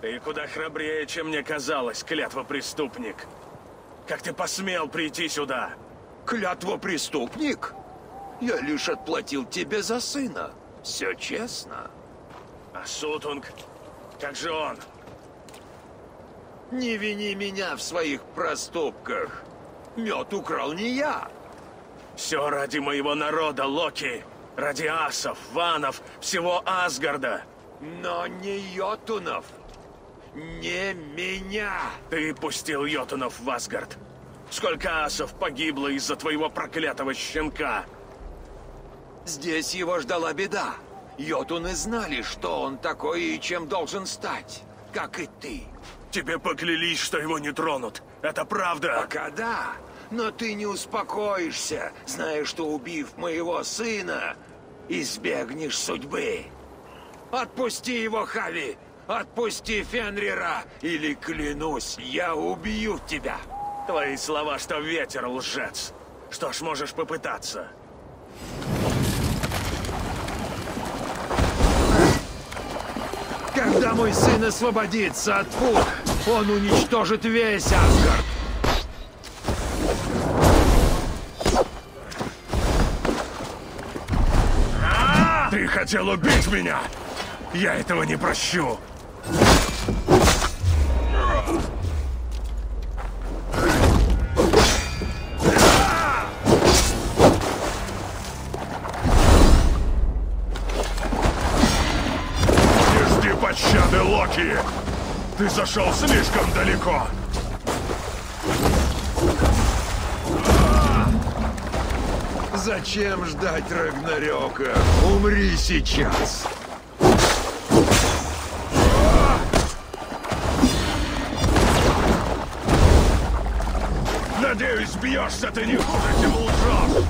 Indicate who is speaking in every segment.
Speaker 1: Ты куда храбрее, чем мне казалось, клятва преступник. Как ты посмел прийти сюда?
Speaker 2: Клятва преступник? Я лишь отплатил тебе за сына. Все честно.
Speaker 1: А Сутунг? Как же он?
Speaker 2: Не вини меня в своих проступках. Мед украл не я.
Speaker 1: Все ради моего народа, Локи. Ради асов, ванов, всего Асгарда.
Speaker 2: Но не йотунов. Не меня.
Speaker 1: Ты пустил йотунов в Асгард. Сколько асов погибло из-за твоего проклятого щенка?
Speaker 2: Здесь его ждала беда. Йотуны знали, что он такой и чем должен стать, как и ты.
Speaker 1: Тебе поклялись, что его не тронут. Это правда?
Speaker 2: Пока да, но ты не успокоишься, зная, что убив моего сына, избегнешь судьбы. Отпусти его, Хави! Отпусти Фенрира, или, клянусь, я убью тебя!
Speaker 1: Твои слова, что ветер лжец. Что ж, можешь попытаться.
Speaker 2: Когда мой сын освободится от пут, он уничтожит весь Асгард.
Speaker 1: Ты хотел убить меня! Я этого не прощу! Пощады, Локи! Ты зашел слишком далеко!
Speaker 2: Зачем ждать Рагнарёка? Умри сейчас!
Speaker 1: Надеюсь, бьешься ты не хуже, чем лжешь!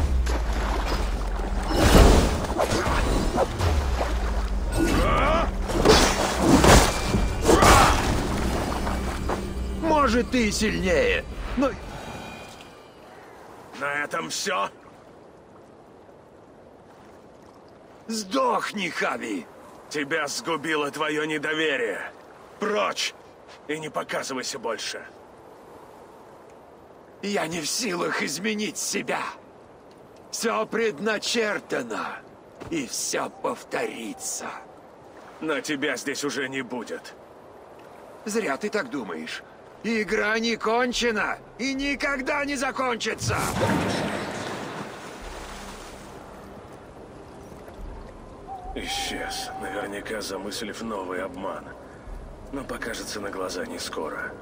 Speaker 2: Может, ты сильнее, но
Speaker 1: На этом все?
Speaker 2: сдохни, Хави!
Speaker 1: Тебя сгубило твое недоверие. Прочь! И не показывайся больше.
Speaker 2: Я не в силах изменить себя. Все предначертано, и все повторится.
Speaker 1: Но тебя здесь уже не будет.
Speaker 2: Зря ты так думаешь. Игра не кончена и никогда не закончится.
Speaker 1: Исчез, наверняка замыслив новый обман. Но покажется на глаза не скоро.